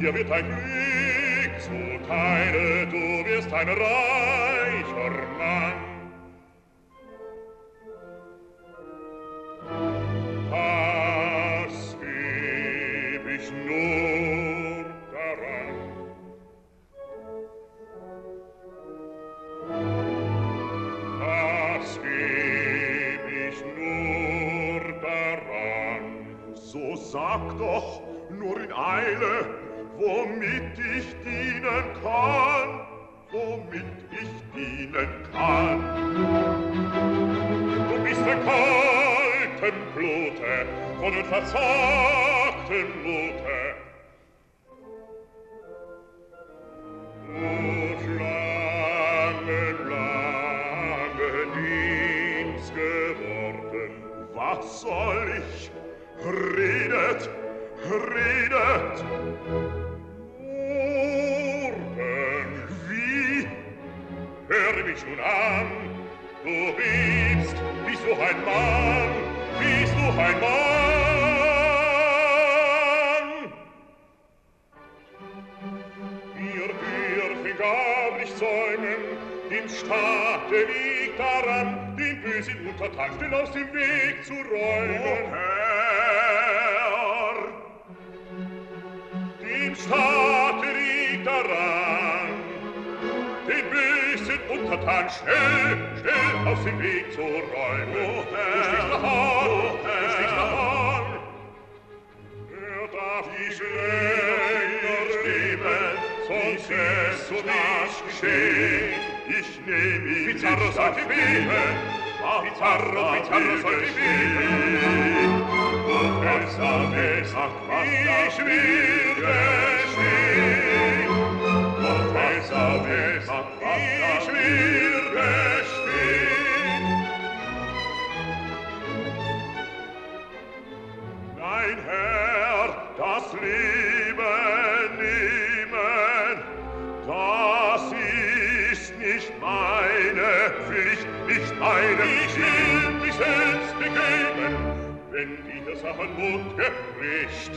Hier wird ein Glück zuteile, du wirst ein reicher Mann. Das geb ich nur daran. Das geb ich nur daran. So sag doch nur in Eile, womit ich dienen kann, womit ich dienen kann. Du bist der kalten Blute, von unverzagten Blute. Und lange, lange Dienst geworden, was soll ich? Redet, redet! an. Du bist, bist du ein Mann, bist du ein Mann. Wir dürfen gar nicht säumen, im Staate liegt daran, den bösen Unterteilsten aus dem Weg zu räumen. Oh, Herr! Dem Staate liegt daran, wird untertan, schnell, schnell aus dem Weg zu räumen. Oh Herr, du stichst nach Hahn, oh du stehst nach Hahn. Er darf nicht länger leben, sonst es zu nicht geschehen. Ich nehm ihn Pizarro sollte beben, Pizarro, Pizarro sollte beben. Und er sagt es, ich will, mein Herr, das Leben nehmen. Das ist nicht meine Pflicht, nicht meine ich Pflicht. Ich will mich selbst begeben, wenn die Sache Mund gebricht.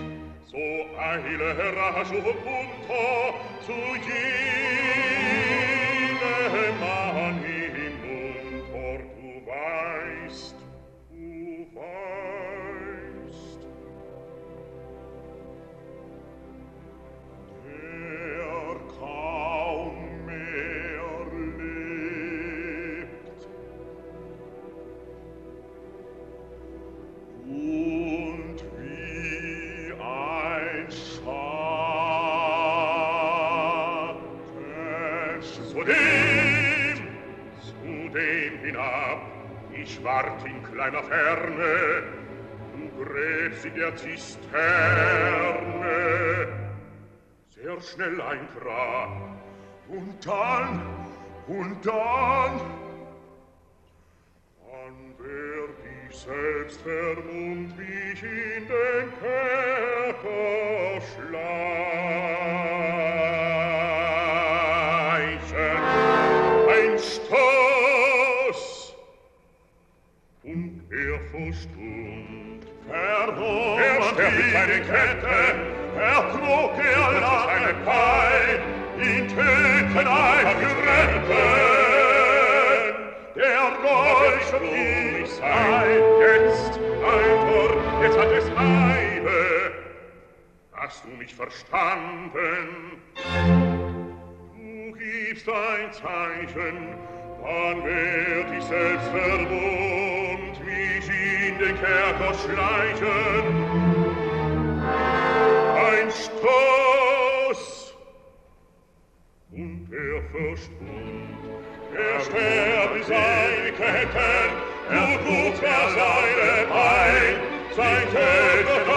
So eile rasch und munter zu jenem Mann hinunter, du weißt, zu dem zu dem hinab ich wart in kleiner ferne du gräbst sie der zisterne. Sehr schnell eintrat und dann und dann an wer die selbst vermummt mich in den Kerl und er verstund. Verdorben er sterb mit seiner Kette, ertrug er lange seine Pein, ihn töten ein Geretten. Der Deutsche blieb sei jetzt ein Tor, jetzt hat es Heile. Hast du mich verstanden? Du gibst ein Zeichen, dann werd ich selbst verboten sich in den Kerker schleichen. Ein Stoß! Und er verstund. Er sterbe seine Ketten, er tut er seine Bein, sein Töchter